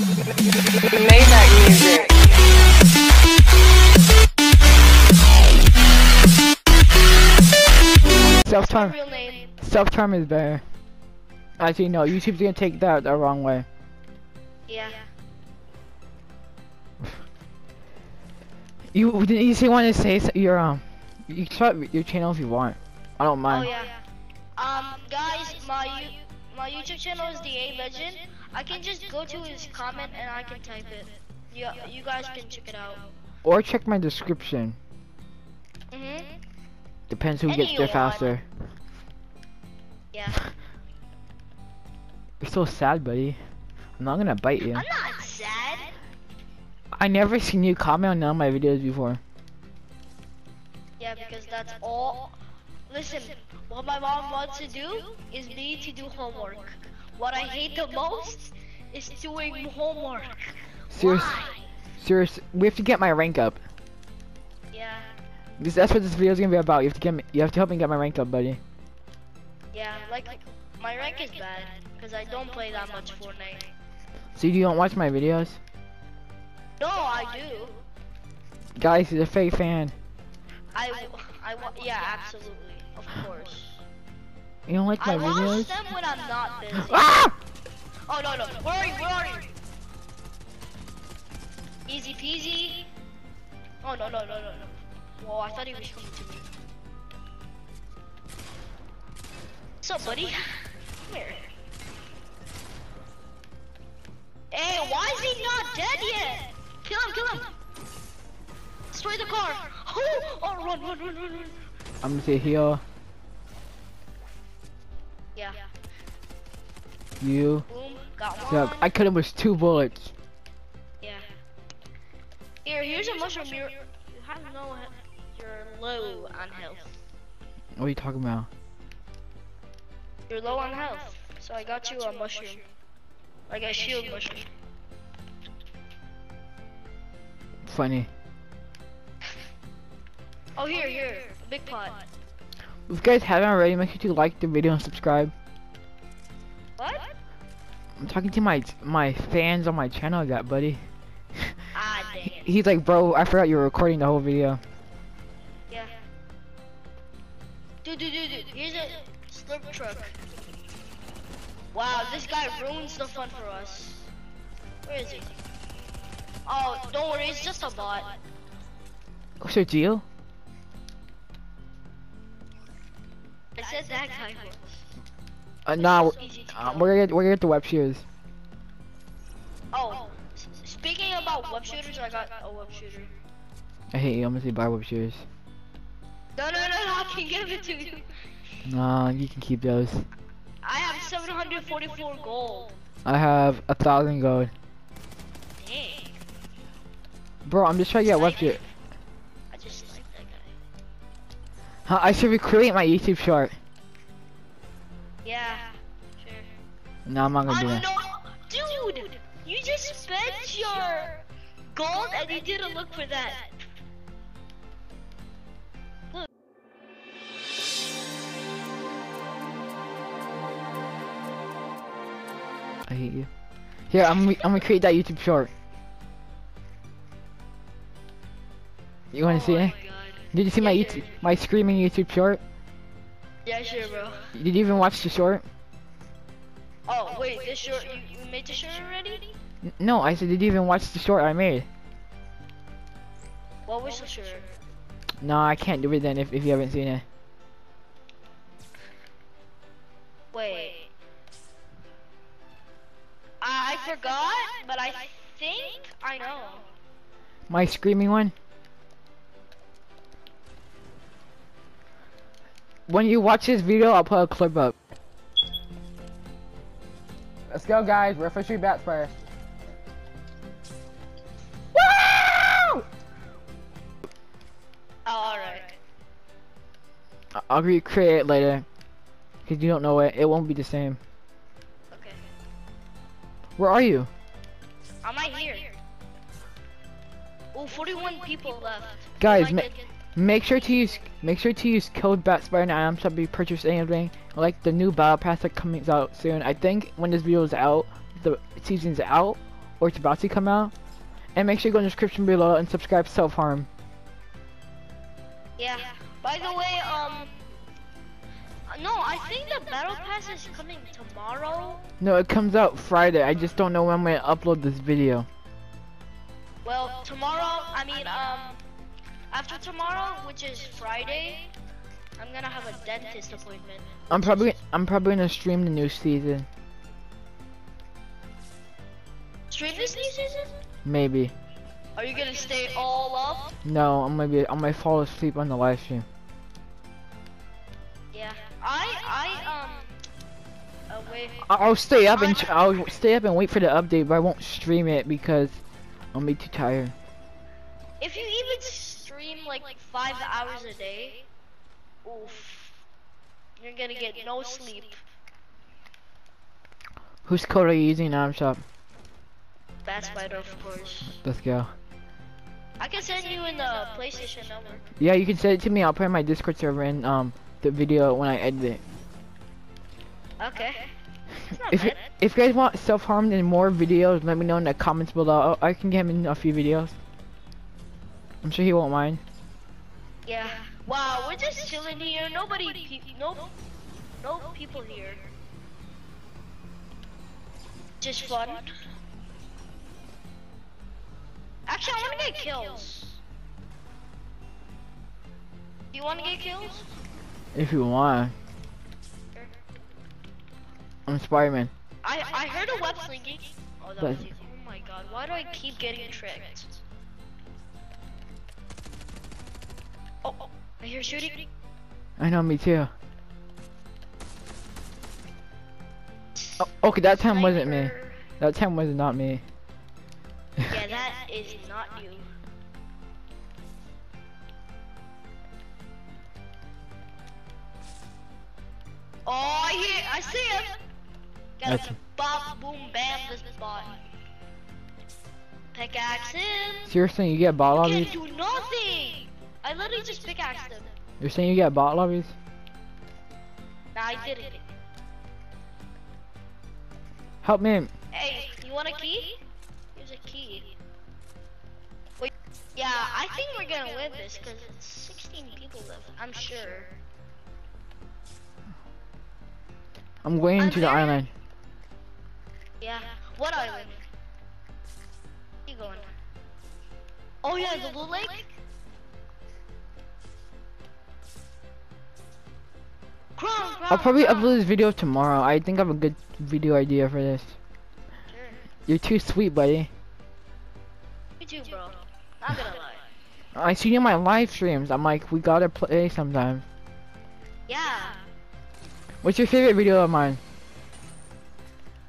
made that music. Self My time. Self time is better. Actually, no. YouTube's gonna take that the wrong way. Yeah. You didn't you say want to say so, your um? You can start your channel if you want. I don't mind. Oh yeah. Um, guys, my my YouTube channel is the A Legend. I can just go to his comment and I can type it. You you guys can check it out. Or check my description. Mhm. Depends who gets there faster. Yeah. You're so sad, buddy. I'm not gonna bite you. I'm not sad. I never seen you comment on none of my videos before. Yeah, because that's all. Listen, what my mom wants to do is me to do homework. What I hate the most is doing homework. Serious, Why? serious. We have to get my rank up. Yeah, This, that's what this video is gonna be about. You have to get me. You have to help me get my rank up, buddy. yeah. Like my rank is bad because I don't play that much Fortnite. So you don't watch my videos, No, I do. guys? He's a fake fan. I, I, wa- yeah, absolutely, of course. You don't like my I watch videos? them when I'm not busy. Ah! Oh no no, where are you? Where are you? Easy peasy. Oh no no no no no. Whoa, I thought he was coming to me. What's up, buddy? Come here. Hey, why is he not dead yet? Kill him, kill him. Destroy the car. Oh, oh run, run, run, run, run. I'm gonna say heal. You. Boom. Got one. Look, I could have with two bullets. Yeah. Here, here's a mushroom. You're, you have no, you're low on health. What are you talking about? You're low on health, so I got you a mushroom, like a shield mushroom. Funny. Oh, here, here, a big pot. If you guys haven't already, make sure to like the video and subscribe. I'm talking to my my fans on my channel, I got buddy. Ah, dang it. He's like, bro, I forgot you were recording the whole video. Yeah. Dude, dude, dude, dude. Here's a slurp truck. Wow, this guy ruins the fun for us. Where is he? Oh, don't worry, it's just a bot. What's your deal? I said that guy was. Uh, nah, we're, uh, we're gonna get, we're gonna get the web shooters. Oh, speaking about web shooters, I got a web shooter. I hate you. I'm gonna say buy web shooters. No, no, no, no, I can give it to you. Nah, you can keep those. I have 744 gold. I have a thousand gold. Dang, Bro, I'm just trying to get web shoot. I just like that guy. Huh, I should recreate my YouTube short. Yeah, sure. No, I'm not gonna do Oh that. no, dude! You just spent your gold and you didn't look for that. I hate you. Here, I'm I'm gonna create that YouTube short. You wanna oh see it? God. Did you see my YouTube, my screaming YouTube short? Yeah, sure, bro. Did you even watch the short? Oh wait, this short you, you made the short already? N- No, I said, did you even watch the short I made? What was the short? No, I can't do it then if, if you haven't seen it. Wait. I forgot, but I think I know. My screaming one? When you watch this video, I'll put a clip up. Let's go, guys. We're officially bats first. Woo! Oh, alright. I- I'll recreate it later. Cause you don't know it. It won't be the same. Okay. Where are you? I'm right here. Oh, 41 people left. Guys, Like ma it- make sure to use make sure to use code BATSPIDER and items to be purchased anything. Like the new battle pass that comes out soon. I think when this video is out, the season's out, or it's about to come out. And make sure you go in the description below and subscribe to Self Harm. Yeah. By the way, um, no, I think the battle pass is coming tomorrow. No, it comes out Friday. I just don't know when I'm gonna upload this video. Well, tomorrow, I mean, um, after tomorrow, which is Friday, I'm gonna have a dentist appointment. I'm probably I'm probably gonna stream the new season. Stream this new season? Maybe. Are you gonna stay all up? No, I'm gonna be I'm gonna fall asleep on the live stream. Yeah. I, I, um, wait. I- I'll stay up and I'll stay up and wait for the update, but I won't stream it because I'll be too tired. If you even like five hours a day, oof, you're gonna get no sleep. Whose code are you using now, shop? Bat Spider, of course. Let's go. I can send you in the PlayStation number. Yeah, you can send it to me. I'll put it in my Discord server and um the video when I edit it. Okay. If you, if you guys want self harm and more videos, let me know in the comments below. I can get him in a few videos. I'm sure he won't mind. Yeah. Wow, we're just chilling here. Nobody, pe no, no people here. Just fun. Actually, I wanna get kills. Do you wanna get kills? If you want. I'm Spider-Man. I I heard a web slinging. Oh, that was you. Oh my god, why do I keep getting tricked? Oh, oh, I hear shooting. I know, me too. Oh, okay, that time wasn't me. That time was not me. Yeah, that is not you. Oh, I hear, I see him. Got him. Bop, boom, bam, this spot. Pickaxe him. Seriously, you get bot You I literally just pickaxed. You're saying you got bot lobbies? Nah, I didn't. Help me. Hey, you want a key? Here's a key. Wait, yeah, I think we're gonna win this because it's 16 people left. I'm sure. I'm going I'm to the island. Yeah. What island? Where you going? Oh yeah, the blue lake. I'll probably upload this video tomorrow. I think I have a good video idea for this. You're too sweet, buddy. Me too, bro. Not gonna lie. I see you in my live streams. I'm like, we gotta play sometime. Yeah. What's your favorite video of mine?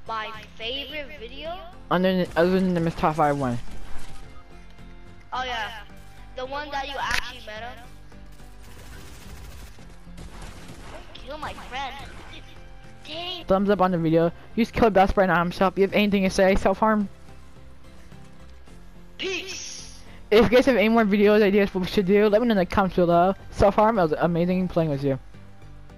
My favorite video. Other than, other than the MrTop5 one. Oh yeah, the one that you actually met him. My friend. Dang. Thumbs up on the video. Use code Best Friend Item Shop. You have anything to say? Self harm? Peace. If you guys have any more videos ideas what we should do, let me know in the comments below. Self harm, it was amazing playing with you.